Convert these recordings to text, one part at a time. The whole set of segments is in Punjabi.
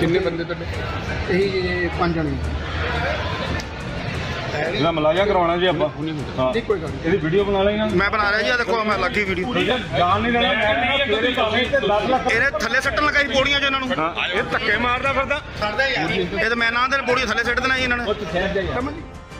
ਕਿੰਨੇ ਬੰਦੇ ਤੁਹਾਡੇ? ਇਹੀ ਪੰਜ ਜਣੇ। ਇਹਦਾ ਮਲਾਜਾ ਕਰਵਾਉਣਾ ਜੀ ਆਪਾਂ। ਹਾਂ। ਨਹੀਂ ਕੋਈ ਗੱਲ ਨਹੀਂ। ਇਹਦੀ ਵੀਡੀਓ ਬਣਾ ਲੈਣਾ ਮੈਂ ਬਣਾ ਰਿਹਾ ਜੀ ਆ ਦੇਖੋ ਮੈਂ ਲੱਗੀ ਵੀਡੀਓ ਜਾਣ ਨਹੀਂ ਦੇਣਾ। ਮੈਂ ਕਹਿੰਦਾ ਤੇਰੇ ਭਾਵੇਂ ਤੇ 10 ਲੱਖ ਇਹਨੇ ਥੱਲੇ ਸੱਟਣ ਲਗਾਈ ਪੌੜੀਆਂ 'ਚ ਇਹਨਾਂ ਨੂੰ। ਹਾਂ। ਇਹ ਧੱਕੇ ਮਾਰਦਾ ਫਿਰਦਾ। ਇਹ ਤਾਂ ਮੈਂ ਨਾ ਦੇ ਪੌੜੀਆਂ ਥੱਲੇ ਸੱਟ ਦੇਣਾ ਜੀ ਇਹਨਾਂ ਨੇ।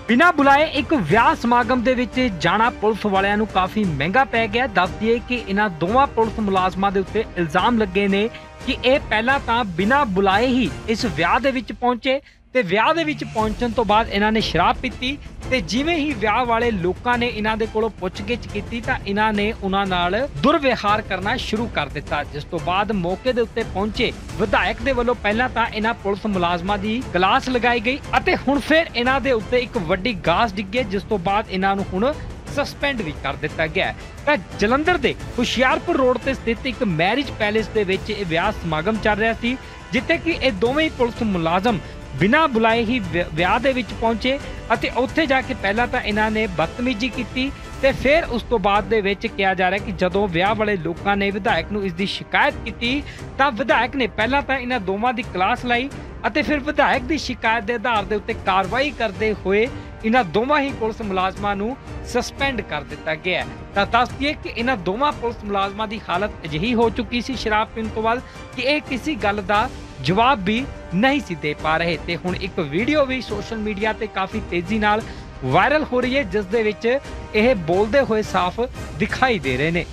ਬਿਨਾਂ ਬੁਲਾਏ ਇੱਕ ਵਿਆਹ ਸਮਾਗਮ ਦੇ ਵਿੱਚ ਜਾਣਾ ਪੁਲਿਸ ਵਾਲਿਆਂ ਨੂੰ ਕਾਫੀ ਮਹਿੰਗਾ ਪੈ ਗਿਆ। ਦੱਸ ਦਈਏ ਕਿ ਇਹਨਾਂ ਦੋਵਾਂ ਪੁਲਿਸ ਮੁਲਾਜ਼ਮਾਂ ਦੇ ਉੱਤੇ ਇਲਜ਼ਾਮ ਲੱਗੇ ਨੇ ਕਿ ਇਹ ਪਹਿਲਾਂ ਤਾਂ ਬਿਨਾਂ ਬੁਲਾਏ ਹੀ ਇਸ ਵਿਆਹ ਦੇ ਵਿੱਚ ਪਹੁੰਚੇ। ਤੇ ਵਿਆਹ ਦੇ ਵਿੱਚ ਪਹੁੰਚਣ ਤੋਂ ਬਾਅਦ ਇਹਨਾਂ ਨੇ ਸ਼ਰਾਬ ਪੀਤੀ ਤੇ ਜਿਵੇਂ ਹੀ ਵਿਆਹ ਵਾਲੇ ਲੋਕਾਂ ਨੇ ਇਹਨਾਂ ਦੇ ਕੋਲੋਂ ਪੁੱਛਗਿੱਛ ਕੀਤੀ ਤਾਂ ਇਹਨਾਂ ਨੇ ਉਹਨਾਂ ਨਾਲ ਦੁਰਵਿਹਾਰ ਕਰਨਾ ਸ਼ੁਰੂ ਕਰ ਦਿੱਤਾ, ਜਿਸ ਤੋਂ ਬਾਅਦ ਮੌਕੇ ਦੇ ਉੱਤੇ ਪਹੁੰਚੇ। ਵਿਧਾਇਕ ਦੇ ਵੱਲੋਂ ਪਹਿਲਾਂ ਤਾਂ ਇਹਨਾਂ ਪੁਲਿਸ ਮੁਲਾਜ਼ਮਾਂ ਦੀ ਕਲਾਸ ਲਗਾਈ ਗਈ ਅਤੇ ਹੁਣ ਫਿਰ ਇਹਨਾਂ ਦੇ ਉੱਤੇ ਇੱਕ ਵੱਡੀ ਗਾਸ ਡਿੱਗੇ, ਜਿਸ ਤੋਂ ਬਾਅਦ ਇਹਨਾਂ ਨੂੰ ਹੁਣ ਸਸਪੈਂਡ ਵੀ ਕਰ ਦਿੱਤਾ ਗਿਆ। ਤਾਂ ਜਲੰਧਰ ਦੇ ਹੁਸ਼ਿਆਰਪੁਰ ਰੋਡ ਤੇ ਸਥਿਤ ਇੱਕ ਮੈਰਿਜ ਪੈਲੇਸ ਦੇ ਵਿੱਚ ਇਹ ਵਿਆਹ ਸਮਾਗਮ ਚੱਲ ਰਿਹਾ ਸੀ, ਜਿੱਥੇ ਕਿ ਇਹ ਦੋਵੇਂ ਪੁਲਿਸ ਮੁਲਾਜ਼ਮ ਬਿਨਾਂ ਬੁਲਾਏ ਹੀ ਵਿਆਹ ਦੇ ਵਿੱਚ ਪਹੁੰਚੇ ਅਤੇ ਉੱਥੇ ਜਾ ਕੇ ਪਹਿਲਾਂ ਤਾਂ ਇਹਨਾਂ ਨੇ ਬਦਤਮੀਜ਼ੀ ਕੀਤੀ ਤੇ ਫਿਰ ਉਸ ਤੋਂ ਬਾਅਦ ਦੇ ਵਿੱਚ ਕਿਹਾ ਜਾ ਰਿਹਾ ਕਿ ਜਦੋਂ ਵਿਆਹ ਵਾਲੇ ਲੋਕਾਂ ਨੇ ਵਿਧਾਇਕ ਨੂੰ ਇਸ ਦੀ ਸ਼ਿਕਾਇਤ ਕੀਤੀ, ਤਾਂ ਵਿਧਾਇਕ ਨੇ ਪਹਿਲਾਂ ਤਾਂ ਇਹਨਾਂ ਦੋਵਾਂ ਦੀ ਕਲਾਸ ਲਾਈ ਅਤੇ ਫਿਰ ਵਿਧਾਇਕ ਦੀ ਸ਼ਿਕਾਇਤ ਦੇ ਆਧਾਰ ਦੇ ਉੱਤੇ ਕਾਰਵਾਈ ਕਰਦੇ ਹੋਏ ਇਹਨਾਂ ਦੋਵਾਂ ਹੀ ਪੁਲਿਸ ਮੁਲਾਜ਼ਮਾਂ ਨੂੰ ਸਸਪੈਂਡ ਕਰ ਦਿੱਤਾ ਗਿਆ ਹੈ। ਤਾਂ ਦੱਸ ਦਈਏ ਕਿ ਇਹਨਾਂ ਦੋਵਾਂ ਪੁਲਿਸ ਮੁਲਾਜ਼ਮਾਂ ਦੀ ਹਾਲਤ ਅਜਿਹੀ ਹੋ ਚੁੱਕੀ ਸੀ ਸ਼ਰਾਬ ਪੀਣ ਤੋਂ ਬਾਅਦ ਕਿ ਇਹ ਕਿਸੇ ਗੱਲ ਦਾ ਜਵਾਬ ਵੀ ਨਹੀਂ ਸੀ ਦੇ ਪਾ ਰਹੇ। ਤੇ ਹੁਣ ਇੱਕ ਵੀਡੀਓ ਵੀ ਸੋਸ਼ਲ ਮੀਡੀਆ ਤੇ ਕਾਫੀ ਤੇਜ਼ੀ ਨਾਲ ਵਾਇਰਲ ਹੋ ਰਹੀ ਹੈ, ਜਿਸ ਦੇ ਵਿੱਚ ਇਹ ਬੋਲਦੇ ਹੋਏ ਸਾਫ਼ ਦਿਖਾਈ ਦੇ ਰਹੇ ਨੇ।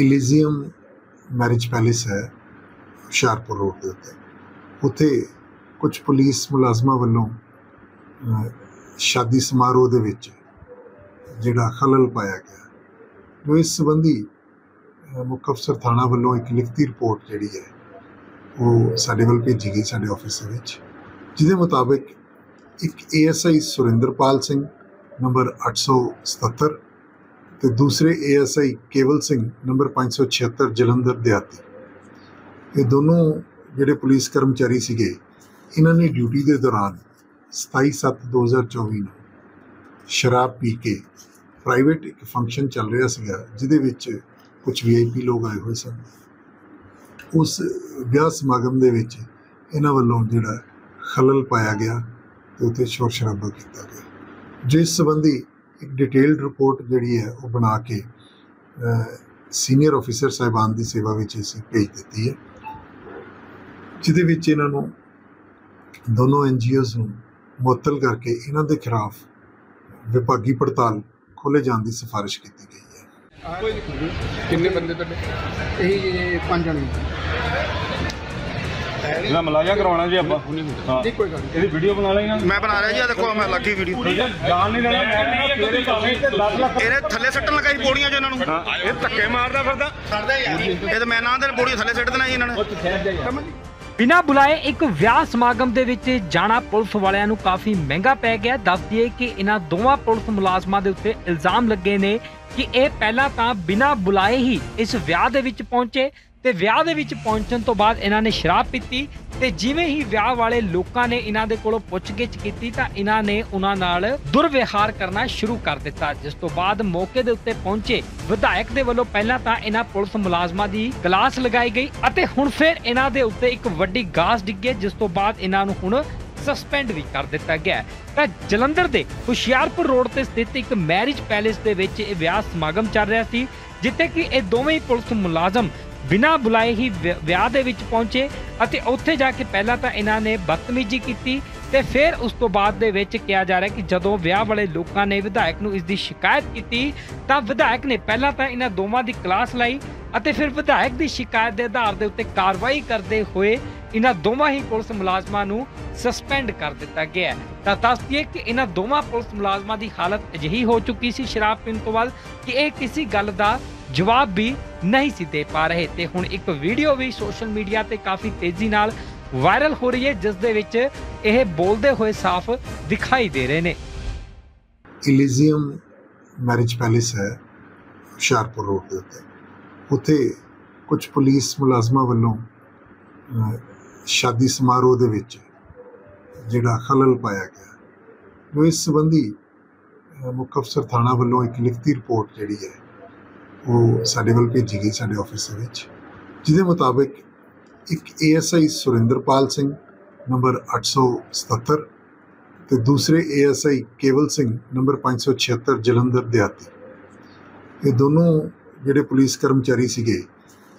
ਇਲੀਜ਼ੀਅਮ ਮੈਰਿਜ ਪੈਲੇਸ ਹੈ ਹੁਸ਼ਿਆਰਪੁਰ ਰੋਡ ਦੇ ਉੱਤੇ। ਉੱਥੇ ਕੁਝ ਪੁਲਿਸ ਮੁਲਾਜ਼ਮਾਂ ਵੱਲੋਂ ਸ਼ਾਦੀ ਸਮਾਰੋਹ ਦੇ ਵਿੱਚ ਜਿਹੜਾ ਖਲਲ ਪਾਇਆ ਗਿਆ। ਜੋ ਇਸ ਸੰਬੰਧੀ ਮੁੱਖ ਅਫਸਰ ਥਾਣਾ ਵੱਲੋਂ ਇੱਕ ਲਿਖਤੀ ਰਿਪੋਰਟ ਜਿਹੜੀ ਹੈ, ਉਹ ਸਾਡੇ ਵੱਲ ਭੇਜੀ ਗਈ ਸਾਡੇ ਆਫਿਸ ਦੇ ਵਿੱਚ, ਜਿਹਦੇ ਮੁਤਾਬਕ ਇੱਕ ਏਐਸਆਈ ਸੁਰਿੰਦਰਪਾਲ ਸਿੰਘ ਨੰਬਰ 877 ਤੇ ਦੂਸਰੇ ਏਐਸਆਈ ਕੇਵਲ ਸਿੰਘ ਨੰਬਰ 576 ਜਲੰਧਰ ਦਿਹਾਤੀ। ਇਹ ਦੋਨੋਂ ਜਿਹੜੇ ਪੁਲਿਸ ਕਰਮਚਾਰੀ ਸੀਗੇ, ਇਹਨਾਂ ਨੇ ਡਿਊਟੀ ਦੇ ਦੌਰਾਨ 27/7/2024 ਨੂੰ ਸ਼ਰਾਬ ਪੀ ਕੇ ਪ੍ਰਾਈਵੇਟ ਇੱਕ ਫੰਕਸ਼ਨ ਚੱਲ ਰਿਹਾ ਸੀਗਾ, ਜਿਹਦੇ ਵਿੱਚ ਕੁਝ ਵੀਆਈਪੀ ਲੋਕ ਆਏ ਹੋਏ ਸਨ। ਉਸ ਵਿਆਹ ਸਮਾਗਮ ਦੇ ਵਿੱਚ ਇਹਨਾਂ ਵੱਲੋਂ ਜਿਹੜਾ ਖਲਲ ਪਾਇਆ ਗਿਆ ਤੇ ਉੱਥੇ ਸ਼ੋਰ ਸ਼ਰਾਬਾ ਕੀਤਾ ਗਿਆ। ਜਿਸ ਸੰਬੰਧੀ ਇੱਕ ਡਿਟੇਲਡ ਰਿਪੋਰਟ ਜਿਹੜੀ ਹੈ, ਉਹ ਬਣਾ ਕੇ ਸੀਨੀਅਰ ਅਫੀਸਰ ਸਾਹਿਬਾਨ ਦੀ ਸੇਵਾ ਵਿੱਚ ਅਸੀਂ ਭੇਜ ਦਿੱਤੀ ਹੈ। ਜਿਹਦੇ ਵਿੱਚ ਇਹਨਾਂ ਨੂੰ ਦੋਨੋਂ ਐਨਜੀਓਜ਼ ਨੂੰ ਮੁਅੱਤਲ ਕਰਕੇ ਇਹਨਾਂ ਦੇ ਖਿਲਾਫ ਵਿਭਾਗੀ ਪੜਤਾਲ ਖੋਲੇ ਜਾਣ ਦੀ ਸਿਫਾਰਿਸ਼ ਕੀਤੀ ਗਈ ਹੈ। ਕਿੰਨੇ ਬੰਦੇ ਤੁਹਾਡੇ? ਇਹੀ ਪੰਜ ਜਣੇ। ਇਹਦਾ ਮਲਾਜਾ ਕਰਵਾਉਣਾ ਜੀ ਆਪਾਂ। ਹਾਂ। ਨਹੀਂ ਕੋਈ ਗੱਲ ਨਹੀਂ। ਇਹਦੀ ਵੀਡੀਓ ਬਣਾ ਲੈਣਾ। ਮੈਂ ਬਣਾ ਰਿਹਾ ਜੀ ਆ ਦੇਖੋ ਮੈਂ ਲੱਗੀ ਵੀਡੀਓ ਜਾਣ ਨਹੀਂ ਦੇਣਾ ਮੈਂ ਤੇਰੇ ਭਾਵੇਂ ਤੇ 10 ਲੱਖ ਇਹਨੇ ਥੱਲੇ ਸੱਟਣ ਲਗਾਈ ਪੌੜੀਆਂ 'ਚ ਇਹਨਾਂ ਨੂੰ। ਇਹ ਧੱਕੇ ਮਾਰਦਾ ਫਿਰਦਾ। ਇਹ ਤਾਂ ਮੈਂ ਨਾ ਦੇ ਪੌੜੀਆਂ ਥੱਲੇ ਸੱਟ ਦੇਣਾ ਜੀ ਇਹਨਾਂ ਨੇ। ਬਿਨਾਂ ਬੁਲਾਏ ਇੱਕ ਵਿਆਹ ਸਮਾਗਮ ਦੇ ਵਿੱਚ ਜਾਣਾ ਪੁਲਿਸ ਵਾਲਿਆਂ ਨੂੰ ਕਾਫੀ ਮਹਿੰਗਾ ਪੈ ਗਿਆ। ਦੱਸ ਦਈਏ ਕਿ ਇਹਨਾਂ ਦੋਵਾਂ ਪੁਲਿਸ ਮੁਲਾਜ਼ਮਾਂ ਦੇ ਉੱਤੇ ਇਲਜ਼ਾਮ ਲੱਗੇ ਨੇ ਕਿ ਇਹ ਪਹਿਲਾਂ ਤਾਂ ਬਿਨਾਂ ਬੁਲਾਏ ਹੀ ਇਸ ਵਿਆਹ ਦੇ ਵਿੱਚ ਪਹੁੰਚੇ ਤੇ ਵਿਆਹ ਦੇ ਵਿੱਚ ਪਹੁੰਚਣ ਤੋਂ ਬਾਅਦ ਇਹਨਾਂ ਨੇ ਸ਼ਰਾਬ ਪੀਤੀ ਤੇ ਜਿਵੇਂ ਹੀ ਵਿਆਹ ਵਾਲੇ ਲੋਕਾਂ ਨੇ ਇਹਨਾਂ ਦੇ ਕੋਲੋਂ ਪੁੱਛਗਿੱਛ ਕੀਤੀ ਤਾਂ ਇਹਨਾਂ ਨੇ ਉਹਨਾਂ ਨਾਲ ਦੁਰਵਿਹਾਰ ਕਰਨਾ ਸ਼ੁਰੂ ਕਰ ਦਿੱਤਾ, ਜਿਸ ਤੋਂ ਬਾਅਦ ਮੌਕੇ ਦੇ ਉੱਤੇ ਪਹੁੰਚੇ। ਵਿਧਾਇਕ ਦੇ ਵੱਲੋਂ ਪਹਿਲਾਂ ਤਾਂ ਇਹਨਾਂ ਪੁਲਿਸ ਮੁਲਾਜ਼ਮਾਂ ਦੀ ਕਲਾਸ ਲਗਾਈ ਗਈ ਅਤੇ ਹੁਣ ਫਿਰ ਇਹਨਾਂ ਦੇ ਉੱਤੇ ਇੱਕ ਵੱਡੀ ਗਾਸ ਡਿੱਗੇ, ਜਿਸ ਤੋਂ ਬਾਅਦ ਇਹਨਾਂ ਨੂੰ ਹੁਣ ਸਸਪੈਂਡ ਵੀ ਕਰ ਦਿੱਤਾ ਗਿਆ। ਤਾਂ ਜਲੰਧਰ ਦੇ ਹੁਸ਼ਿਆਰਪੁਰ ਰੋਡ ਤੇ ਸਥਿਤ ਇੱਕ ਮੈਰਿਜ ਪੈਲੇਸ ਦੇ ਵਿੱਚ ਇਹ ਵਿਆਹ ਸਮਾਗਮ ਚੱਲ ਰਿਹਾ ਸੀ, ਜਿੱਥੇ ਕਿ ਇਹ ਦੋਵੇਂ ਪੁਲਿਸ ਮੁਲਾਜ਼ਮ ਬਿਨਾਂ ਬੁਲਾਏ ਹੀ ਵਿਆਹ ਦੇ ਵਿੱਚ ਪਹੁੰਚੇ ਅਤੇ ਉੱਥੇ ਜਾ ਕੇ ਪਹਿਲਾਂ ਤਾਂ ਇਹਨਾਂ ਨੇ ਬਦਤਮੀਜ਼ੀ ਕੀਤੀ ਤੇ ਫਿਰ ਉਸ ਤੋਂ ਬਾਅਦ ਦੇ ਵਿੱਚ ਕਿਹਾ ਜਾ ਰਿਹਾ ਕਿ ਜਦੋਂ ਵਿਆਹ ਵਾਲੇ ਲੋਕਾਂ ਨੇ ਵਿਧਾਇਕ ਨੂੰ ਇਸ ਦੀ ਸ਼ਿਕਾਇਤ ਕੀਤੀ, ਤਾਂ ਵਿਧਾਇਕ ਨੇ ਪਹਿਲਾਂ ਤਾਂ ਇਹਨਾਂ ਦੋਵਾਂ ਦੀ ਕਲਾਸ ਲਾਈ ਅਤੇ ਫਿਰ ਵਿਧਾਇਕ ਦੀ ਸ਼ਿਕਾਇਤ ਦੇ ਆਧਾਰ ਦੇ ਉੱਤੇ ਕਾਰਵਾਈ ਕਰਦੇ ਹੋਏ ਇਹਨਾਂ ਦੋਵਾਂ ਹੀ ਪੁਲਿਸ ਮੁਲਾਜ਼ਮਾਂ ਨੂੰ ਸਸਪੈਂਡ ਕਰ ਦਿੱਤਾ ਗਿਆ ਤਾਂ ਦੱਸਦੀਏ ਕਿ ਇਹਨਾਂ ਦੋਵਾਂ ਪੁਲਿਸ ਮੁਲਾਜ਼ਮਾਂ ਦੀ ਹਾਲਤ ਅਜਿਹੀ ਹੋ ਚੁੱਕੀ ਸੀ ਸ਼ਰਾਬ ਪੀਣ ਤੋਂ ਬਾਅਦ ਕਿ ਇਹ ਕਿਸੇ ਗੱਲ ਦਾ ਜਵਾਬ ਵੀ ਨਹੀਂ ਸੀ ਦੇ ਪਾ ਰਹੇ ਤੇ ਹੁਣ ਇੱਕ ਵੀਡੀਓ ਵੀ ਸੋਸ਼ਲ ਮੀਡੀਆ ਤੇ ਕਾਫੀ ਤੇਜ਼ੀ ਨਾਲ ਵਾਇਰਲ ਹੋ ਰਹੀ ਹੈ, ਜਿਸ ਦੇ ਵਿੱਚ ਇਹ ਬੋਲਦੇ ਹੋਏ ਸਾਫ਼ ਦਿਖਾਈ ਦੇ ਰਹੇ ਨੇ। ਇਲੀਜ਼ੀਅਮ ਮੈਰਿਜ ਪੈਲੇਸ ਹੈ, ਹੁਸ਼ਿਆਰਪੁਰ ਰੋਡ ਦੇ ਉੱਤੇ। ਉੱਥੇ ਕੁਝ ਪੁਲਿਸ ਮੁਲਾਜ਼ਮਾਂ ਵੱਲੋਂ ਸ਼ਾਦੀ ਸਮਾਰੋਹ ਦੇ ਵਿੱਚ ਜਿਹੜਾ ਖਲਲ ਪਾਇਆ ਗਿਆ। ਜੋ ਇਸ ਸੰਬੰਧੀ ਮੁੱਖ ਅਫਸਰ ਥਾਣਾ ਵੱਲੋਂ ਇੱਕ ਲਿਖਤੀ ਰਿਪੋਰਟ ਜਿਹੜੀ ਹੈ ਉਹ ਸਾਡੇ ਵੱਲ ਭੇਜੀ ਗਈ ਸਾਡੇ ਆਫਿਸ ਦੇ ਵਿੱਚ, ਜਿਹਦੇ ਮੁਤਾਬਕ ਇੱਕ ਏਐਸਆਈ ਸੁਰਿੰਦਰਪਾਲ ਸਿੰਘ ਨੰਬਰ 877 ਤੇ ਦੂਸਰੇ ਏਐਸਆਈ ਕੇਵਲ ਸਿੰਘ ਨੰਬਰ 576 ਜਲੰਧਰ ਦਿਹਾਤੀ। ਇਹ ਦੋਨੋਂ ਜਿਹੜੇ ਪੁਲਿਸ ਕਰਮਚਾਰੀ ਸੀਗੇ,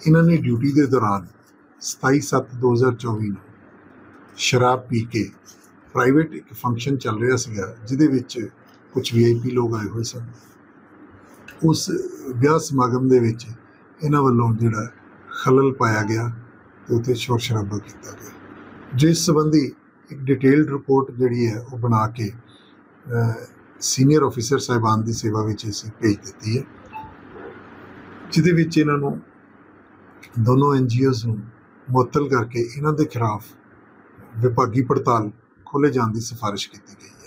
ਇਹਨਾਂ ਨੇ ਡਿਊਟੀ ਦੇ ਦੌਰਾਨ 27/7/2024 ਨੂੰ ਸ਼ਰਾਬ ਪੀ ਕੇ ਪ੍ਰਾਈਵੇਟ ਇੱਕ ਫੰਕਸ਼ਨ ਚੱਲ ਰਿਹਾ ਸੀਗਾ, ਜਿਹਦੇ ਵਿੱਚ ਕੁਝ ਵੀਆਈਪੀ ਲੋਕ ਆਏ ਹੋਏ ਸਨ। ਉਸ ਵਿਆਹ ਸਮਾਗਮ ਦੇ ਵਿੱਚ ਇਹਨਾਂ ਵੱਲੋਂ ਜਿਹੜਾ ਖਲਲ ਪਾਇਆ ਗਿਆ ਤੇ ਉੱਥੇ ਸ਼ੋਰ ਸ਼ਰਾਬਾ ਕੀਤਾ ਗਿਆ। ਜਿਸ ਸੰਬੰਧੀ ਇੱਕ ਡਿਟੇਲਡ ਰਿਪੋਰਟ ਜਿਹੜੀ ਹੈ ਉਹ ਬਣਾ ਕੇ ਸੀਨੀਅਰ ਅਫੀਸਰ ਸਾਹਿਬਾਨ ਦੀ ਸੇਵਾ ਵਿੱਚ ਅਸੀਂ ਭੇਜ ਦਿੱਤੀ ਹੈ। ਜਿਹਦੇ ਵਿੱਚ ਇਹਨਾਂ ਨੂੰ ਦੋਨੋਂ ਐਨਜੀਓਜ਼ ਨੂੰ ਮੁਅੱਤਲ ਕਰਕੇ ਇਹਨਾਂ ਦੇ ਖਿਲਾਫ ਵਿਭਾਗੀ ਪੜਤਾਲ ਖੋਲੇ ਜਾਣ ਦੀ ਸਿਫਾਰਿਸ਼ ਕੀਤੀ ਗਈ ਹੈ।